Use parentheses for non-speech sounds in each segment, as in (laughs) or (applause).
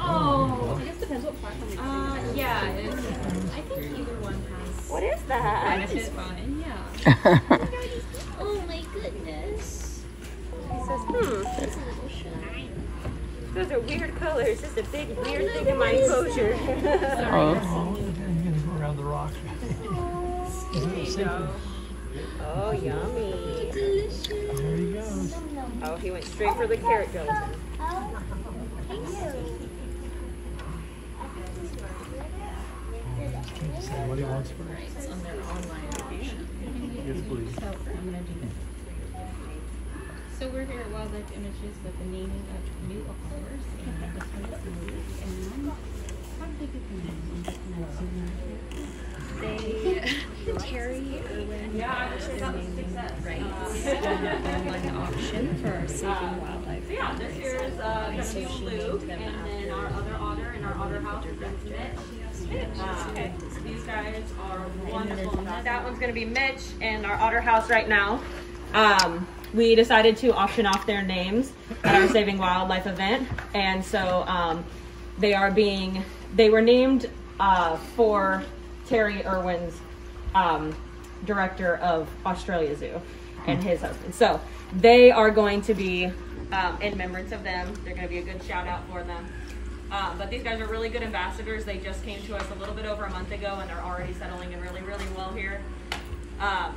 Oh, I guess depends what platform. Uh, yeah, it's, I think either one has. What is that? Benefit fine, yeah. Oh my goodness. It says, hmm, those are weird colors. This is a big weird thing in my enclosure. Oh, you're gonna go around the rock. oh, yummy. Oh, he went straight for the carrot gelatin. Wants first. It's on their online. Yes, please. So I'm gonna do this. So we're here at Wildlife Images with the naming of new. And this one is Louis. And how did they get the name? I'm just gonna zoom in here. They, Terri Irwin yeah, the naming rights on an online auction for our Saving Wildlife. Yeah, this here is uh, so and then our other otter in our otter house is Mitch. Okay. These guys are wonderful. That one's gonna be Mitch and our otter house right now. Um, we decided to auction off their names at our Saving Wildlife event, and so um, they are being they were named uh, for Terri Irwin's um, director of Australia Zoo and his husband. So they are going to be um, in remembrance of them. They're going to be a good shout out for them. Um, but these guys are really good ambassadors. They just came to us a little bit over a month ago and they're already settling in really, really well here. Um,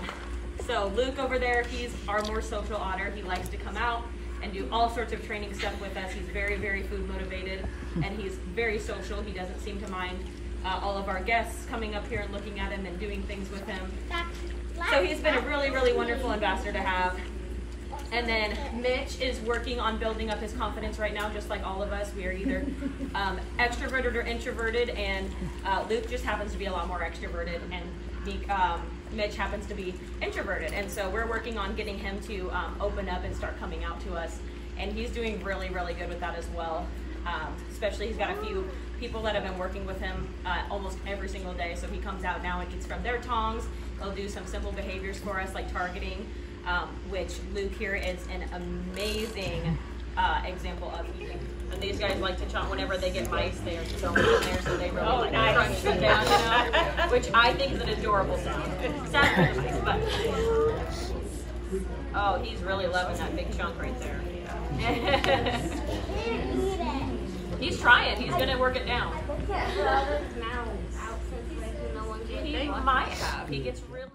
so Luke over there, he's our more social otter. He likes to come out and do all sorts of training stuff with us. He's very, very food motivated and he's very social. He doesn't seem to mind uh, all of our guests coming up here and looking at him and doing things with him. So he's been a really, really wonderful ambassador to have. And then Mitch is working on building up his confidence right now, just like all of us. We are either (laughs) um, extroverted or introverted, and uh, Luke just happens to be a lot more extroverted, and um, Mitch happens to be introverted. And so we're working on getting him to um, open up and start coming out to us. And he's doing really, really good with that as well. Um, especially, he's got a few people that have been working with him uh, almost every single day. So he comes out now and gets from their tongs. They'll do some simple behaviors for us, like targeting um, which Luke here is an amazing uh, example of eating. And these guys like to chomp whenever they get mice, they are throwing in there, so they really oh, like nice. crunch them down, you know, which I think is an adorable sound. Sad for the mice, but oh, he's really loving that big chunk right there. He's trying. He's gonna work it down. He might have. He gets really.